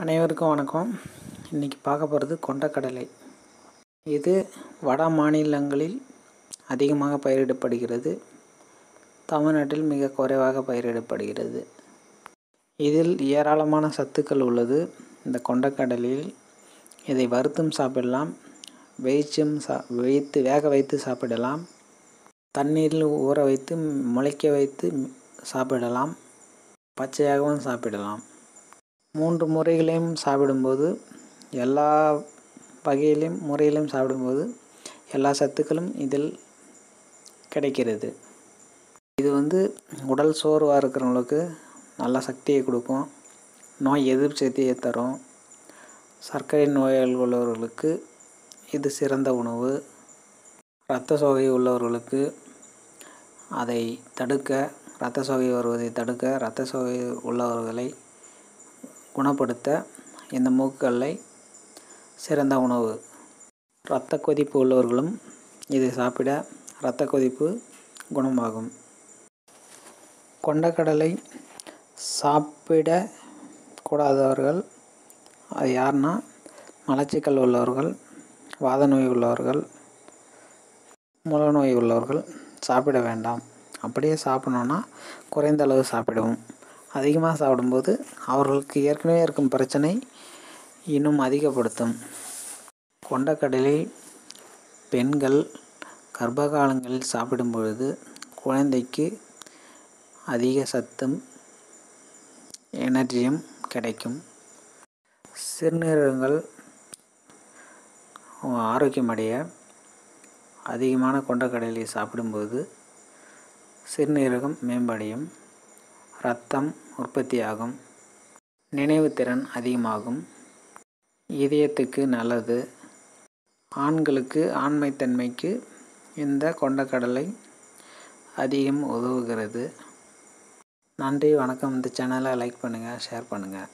அனைவருக்கும் வணக்கம். இன்றைக்கி பார்க்க போகிறது கொண்டக்கடலை. இது வட மாநிலங்களில் அதிகமாக பயிரிடப்படுகிறது. தமிழ்நாட்டில் மிக குறைவாக பயிரிடப்படுகிறது. இதில் ஏராளமான சத்துக்கள் உள்ளது. இந்த கொண்டக்கடலில் இதை வறுத்தும் சாப்பிடலாம். வேய்ச்சும் சா வைத்து வேக வைத்து சாப்பிடலாம். தண்ணீரில் ஊற வைத்து முளைக்க வைத்து சாப்பிடலாம். பச்சையாகவும் சாப்பிடலாம். மூன்று முறைகளையும் சாப்பிடும்போது எல்லா வகையிலையும் முறையிலையும் சாப்பிடும்போது எல்லா சத்துக்களும் இதில் கிடைக்கிறது. இது வந்து உடல் சோர்வாக இருக்கிறவங்களுக்கு நல்ல சக்தியை கொடுக்கும். நோய் எதிர்ப்பு சக்தியை தரும். சர்க்கரை நோய்கள் உள்ளவர்களுக்கு இது சிறந்த உணவு. இரத்த சோகை உள்ளவர்களுக்கு அதை தடுக்க இரத்த சோகை வருவதை தடுக்க இரத்த சோகை உள்ளவர்களை குணப்படுத்த இந்த மூக்கல்லை சிறந்த உணவு. இரத்த கொதிப்பு உள்ளவர்களும் இதை சாப்பிட இரத்த கொதிப்பு குணமாகும். கொண்டக்கடலை சாப்பிட கூடாதவர்கள் அது யாருன்னா மலச்சிக்கல் உள்ளவர்கள் வாத நோய் உள்ளவர்கள் முழநோய் உள்ளவர்கள் சாப்பிட வேண்டாம். அப்படியே சாப்பிடணுன்னா குறைந்த அளவு சாப்பிடுவோம். அதிகமாக சாப்பிடும்போது அவர்களுக்கு ஏற்கனவே இருக்கும் பிரச்சனை இன்னும் அதிகப்படுத்தும். கொண்டக்கடலை பெண்கள் கர்ப்ப காலங்களில் சாப்பிடும் பொழுது குழந்தைக்கு அதிக சத்தும் எனர்ஜியும் கிடைக்கும். சிறுநீரகங்கள் ஆரோக்கியமடைய அதிகமான கொண்டக்கடலை சாப்பிடும்போது சிறுநீரகம் மேம்படையும். இரத்தம் உற்பத்தியாகும். நினைவுத்திறன் அதிகமாகும். இதயத்துக்கு நல்லது. ஆண்களுக்கு ஆண்மைத்தன்மைக்கு இந்த கொண்டக்கடலை அதிகம் உதவுகிறது. நன்றி வணக்கம். இந்த சேனலை லைக் பண்ணுங்கள் ஷேர் பண்ணுங்கள்